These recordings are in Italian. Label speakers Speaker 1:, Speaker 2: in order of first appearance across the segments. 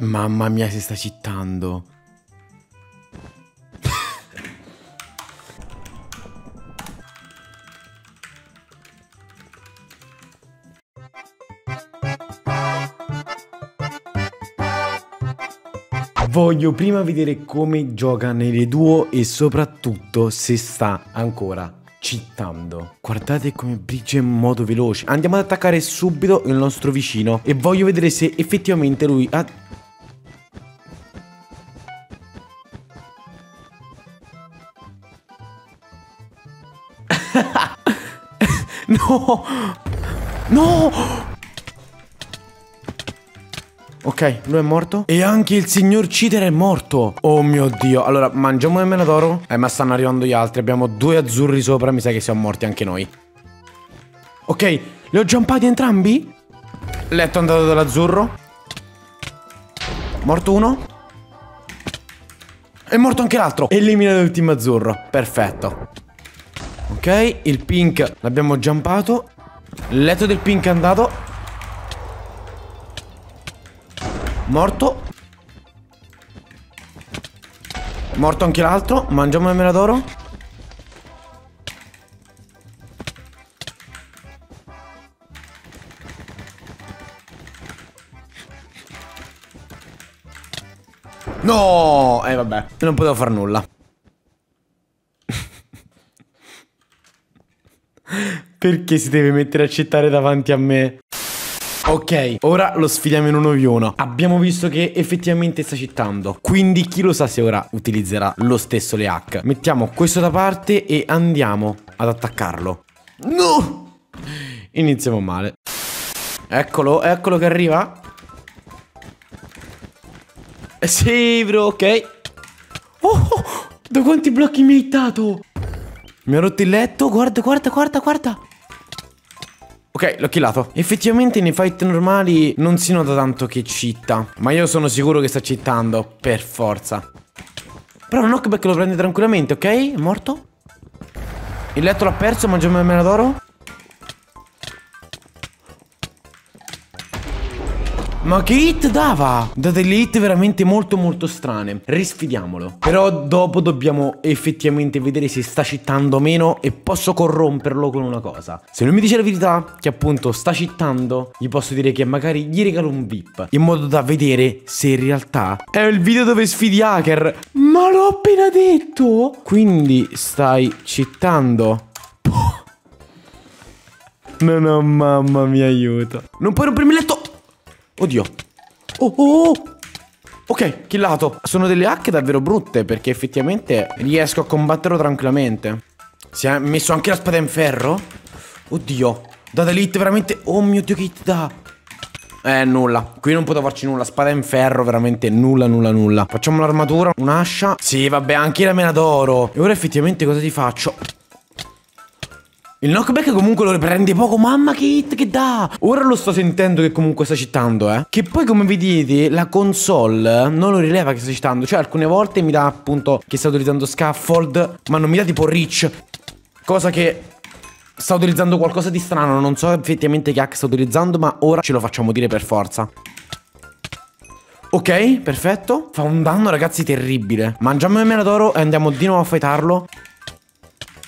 Speaker 1: Mamma mia, si sta citando. Voglio prima vedere come gioca nelle duo e soprattutto se sta ancora cittando. Guardate come briggia in modo veloce. Andiamo ad attaccare subito il nostro vicino e voglio vedere se effettivamente lui ha... no! No! Ok, lui è morto. E anche il signor Citer è morto. Oh mio Dio. Allora, mangiamo il menadoro. Eh, ma stanno arrivando gli altri. Abbiamo due azzurri sopra. Mi sa che siamo morti anche noi. Ok, li ho jumpati entrambi? Letto è andato dall'azzurro. Morto uno. È morto anche l'altro. Elimina il team azzurro. Perfetto. Ok, il pink l'abbiamo jumpato. Letto del pink è andato. Morto. Morto anche l'altro. Mangiamo il meladoro. No! Eh vabbè, non potevo fare nulla. Perché si deve mettere a cittare davanti a me? Ok, ora lo sfidiamo in 1v1. Abbiamo visto che effettivamente sta cittando. Quindi chi lo sa se ora utilizzerà lo stesso le hack. Mettiamo questo da parte e andiamo ad attaccarlo. No! Iniziamo male. Eccolo, eccolo che arriva. Eh sì, bro, ok. Oh, oh, da quanti blocchi mi hai dato? Mi ha rotto il letto, guarda, guarda, guarda, guarda. Ok, l'ho killato. Effettivamente nei fight normali non si nota tanto che citta. Ma io sono sicuro che sta cittando. Per forza. Però knockback lo prende tranquillamente, ok? È morto. Il letto l'ha perso, mangiamo il mena d'oro. Ma che hit dava? Da delle hit veramente molto molto strane. Risfidiamolo. Però dopo dobbiamo effettivamente vedere se sta cittando o meno E posso corromperlo con una cosa. Se lui mi dice la verità che appunto sta cittando Gli posso dire che magari gli regalo un VIP In modo da vedere se in realtà È il video dove sfidi hacker. Ma l'ho appena detto! Quindi stai cittando. No no mamma mi aiuta Non puoi rompermi il letto Oddio. Oh, oh, oh. Ok, killato. Sono delle hack davvero brutte perché effettivamente riesco a combatterlo tranquillamente. Si è messo anche la spada in ferro? Oddio. Data elite veramente... Oh mio Dio che hit da... Eh, nulla. Qui non potevo farci nulla. Spada in ferro, veramente nulla, nulla, nulla. Facciamo l'armatura, un'ascia. Sì, vabbè, anche la mena d'oro. E ora effettivamente cosa ti faccio? Il knockback comunque lo riprende poco, mamma che hit che dà! Ora lo sto sentendo che comunque sta citando, eh. Che poi come vedete la console non lo rileva che sta citando. Cioè alcune volte mi dà appunto che sta utilizzando scaffold, ma non mi dà tipo reach. Cosa che sta utilizzando qualcosa di strano, non so effettivamente che hack sta utilizzando, ma ora ce lo facciamo dire per forza. Ok, perfetto. Fa un danno ragazzi terribile. Mangiamo il mena d'oro e andiamo di nuovo a fightarlo.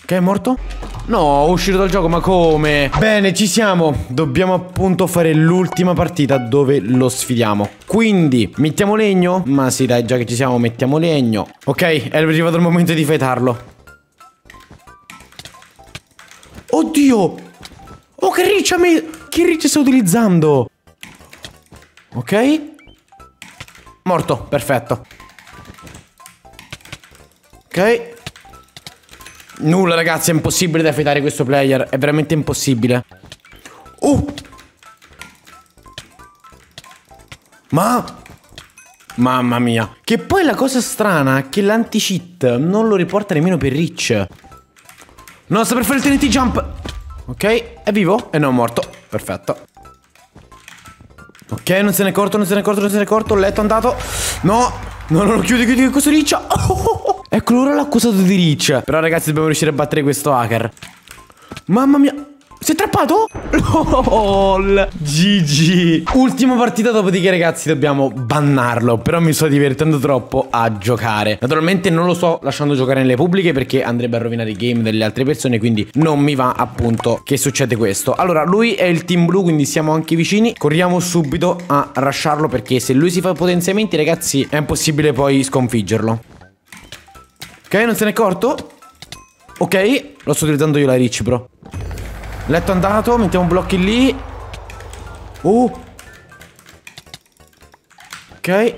Speaker 1: Ok, è morto? No, uscito dal gioco, ma come? Bene, ci siamo. Dobbiamo appunto fare l'ultima partita dove lo sfidiamo. Quindi, mettiamo legno? Ma sì, dai, già che ci siamo, mettiamo legno. Ok, è arrivato il momento di fetarlo. Oddio! Oh, che riccia me... Che riccia sta utilizzando? Ok. Morto, perfetto. Ok. Nulla ragazzi, è impossibile da fidare questo player. È veramente impossibile. Uh! Ma... Mamma mia. Che poi la cosa strana è che l'anti-cheat non lo riporta nemmeno per Rich. No, sta per fare il TNT jump. Ok, è vivo? E no, è morto. Perfetto. Ok, non se ne è accorto, non se ne è accorto, non se ne è accorto. Letto andato. No, no, no, no chiudi, chiudi questo Rich. Oh, oh, oh. Ecco, loro l'ha accusato di Rich. Però ragazzi dobbiamo riuscire a battere questo hacker. Mamma mia. Si è trappato? LOL GG Ultima partita dopodiché ragazzi dobbiamo bannarlo Però mi sto divertendo troppo a giocare Naturalmente non lo sto lasciando giocare nelle pubbliche Perché andrebbe a rovinare i game delle altre persone Quindi non mi va appunto che succede questo Allora lui è il team blu quindi siamo anche vicini Corriamo subito a rasciarlo Perché se lui si fa potenziamenti ragazzi È impossibile poi sconfiggerlo Ok non se n'è accorto Ok Lo sto utilizzando io la Rich bro Letto andato, mettiamo blocchi lì. Uh. Ok.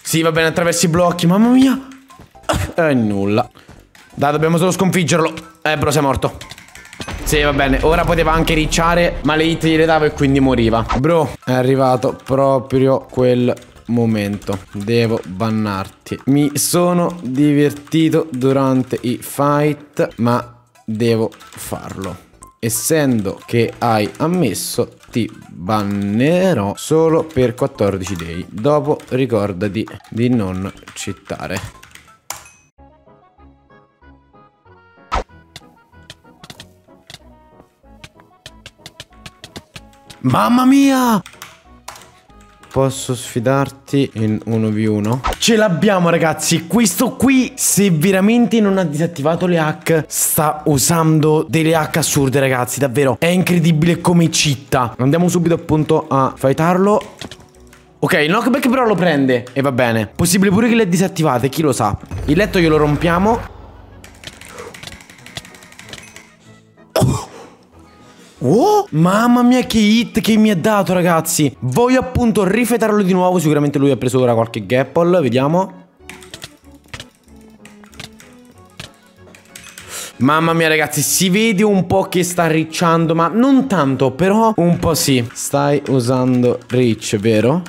Speaker 1: Sì, va bene, attraverso i blocchi, mamma mia. Eh, nulla. Dai, dobbiamo solo sconfiggerlo. Eh, bro, sei morto. Sì, va bene. Ora poteva anche ricciare, ma le hit gliele davo e quindi moriva. Bro, è arrivato proprio quel momento. Devo bannarti. Mi sono divertito durante i fight, ma devo farlo essendo che hai ammesso ti bannerò solo per 14 day dopo ricordati di non citare Mamma mia! Posso sfidarti in 1v1? Ce l'abbiamo ragazzi. Questo qui se veramente non ha disattivato le hack Sta usando delle hack assurde ragazzi Davvero. È incredibile come citta. Andiamo subito appunto a fightarlo. Ok, il knockback però lo prende. E va bene. Possibile pure che le disattivate, chi lo sa. Il letto glielo rompiamo Oh, mamma mia che hit che mi ha dato ragazzi. Voglio appunto rifetarlo di nuovo. Sicuramente lui ha preso ora qualche gapple Vediamo. Mamma mia ragazzi si vede un po' che sta ricciando Ma non tanto però un po' sì. Stai usando rich vero?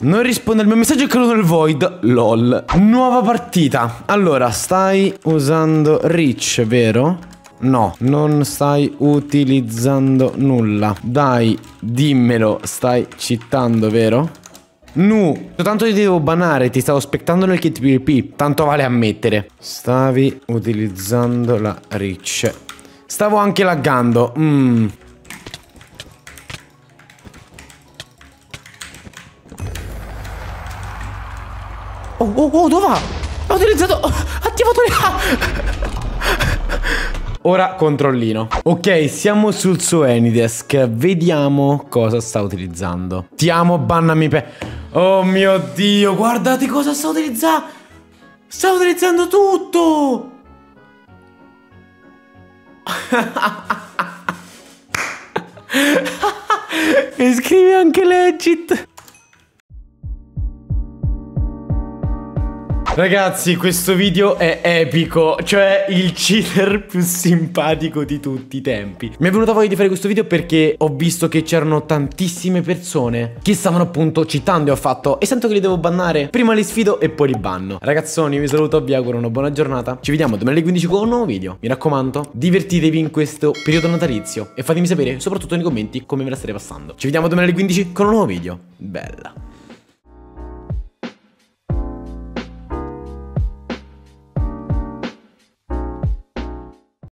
Speaker 1: Non risponde al mio messaggio è caduto nel void. LOL. Nuova partita. Allora stai usando rich vero? No, non stai utilizzando nulla. Dai, dimmelo, stai citando, vero? Nu, tanto ti devo banare, ti stavo aspettando nel kit PvP, tanto vale ammettere. Stavi utilizzando la rich. Stavo anche laggando, mmm. Oh, oh, oh, dove va? Ha utilizzato... Oh, attivato le... Ora controllino. Ok, siamo sul suo Anydesk. Vediamo cosa sta utilizzando. Ti amo, bannami pe... Oh mio Dio, guardate cosa sta utilizzando. Sta utilizzando tutto. e scrive anche legit. Ragazzi, questo video è epico, cioè il cheater più simpatico di tutti i tempi. Mi è venuta voglia di fare questo video perché ho visto che c'erano tantissime persone che stavano appunto citando e ho fatto e sento che li devo bannare. Prima li sfido e poi li banno. Ragazzoni, vi saluto, vi auguro una buona giornata. Ci vediamo domani alle 15 con un nuovo video. Mi raccomando, divertitevi in questo periodo natalizio e fatemi sapere, soprattutto nei commenti, come ve la state passando. Ci vediamo domani alle 15 con un nuovo video. Bella.